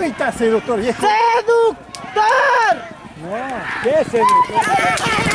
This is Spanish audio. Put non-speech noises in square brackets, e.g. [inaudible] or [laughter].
Ahí está seductor viejo. ¡Seductor! No, ¿qué seductor? [laughs]